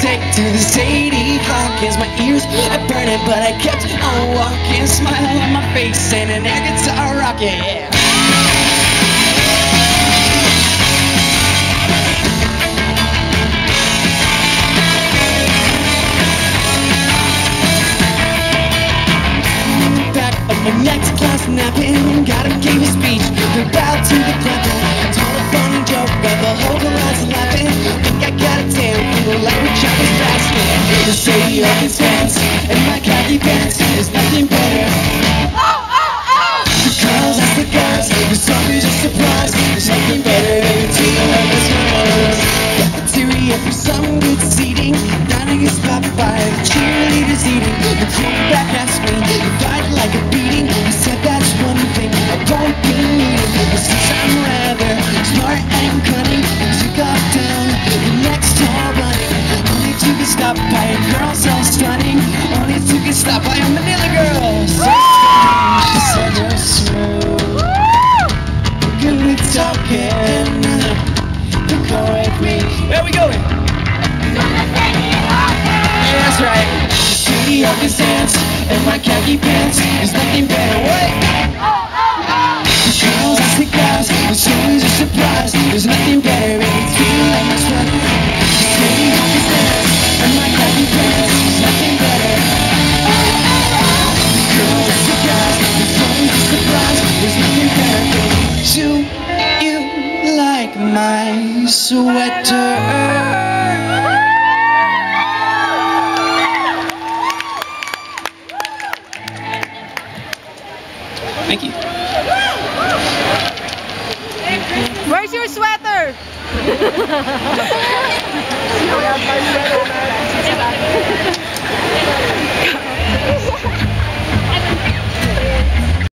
take to the Sadie Hawkins. My ears are burning, but I kept on walking. Smile on my face and an air guitar rocking. Yeah. of next class napping give a speech, the bow to the clapping The city of and my khaki pants There's nothing better The girls the guys, there's always a surprise There's nothing better to love as one Cafeteria for some good seating Dining is stopped by the cheerleaders eating The quarterback asked Stopped by a Manila girl she said Good talking Where we going? Yeah, that's right. The Sadie Hawkins dance and my khaki pants is nothing better. There's nothing better. Do you like my sweater? Thank you. Where's your sweater?